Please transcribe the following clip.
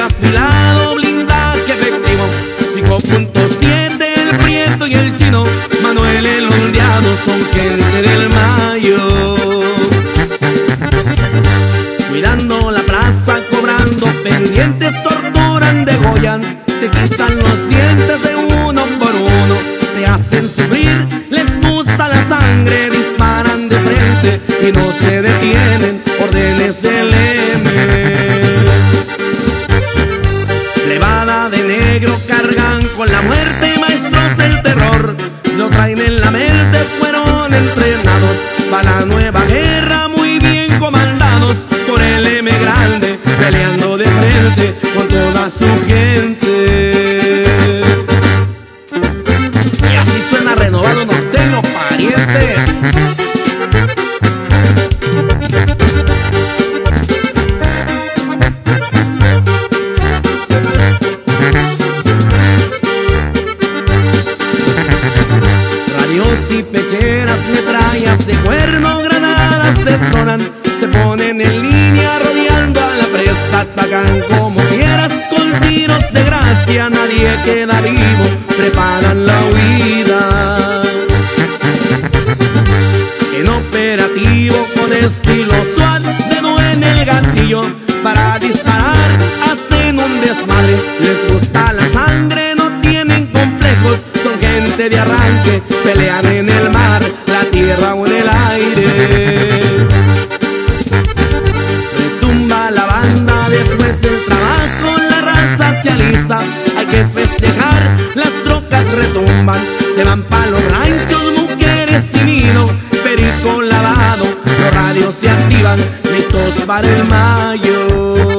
encapsulado, blindaje efectivo. 5.7 el prieto y el chino. Manuel el ondeado son gente del mayo. Cuidando la plaza, cobrando pendientes, torturan, degollan. Te quitan los dientes de uno por uno. Te hacen subir, les gusta la sangre, disparan de frente y no se cargan con la muerte maestros del terror, lo traen en la mente, fueron entrenados para la nueva guerra, muy bien comandados por el M grande, peleando de frente con toda su gente. Y así suena renovado norteño pariente. Pecheras, metrallas de cuerno, granadas detonan, se ponen en línea rodeando a la presa, atacan como quieras con tiros de gracia, nadie queda vivo, preparan la huida. En operativo con estilo SWAT, dedo en el gatillo para disparar, hacen un desmadre, les gusta la sangre, no tienen complejos, son gente de arranque, pelean en que festejar, las trocas retumban, se van pa' los ranchos, mujeres y vino, perico lavado, los radios se activan, listos para el mayo.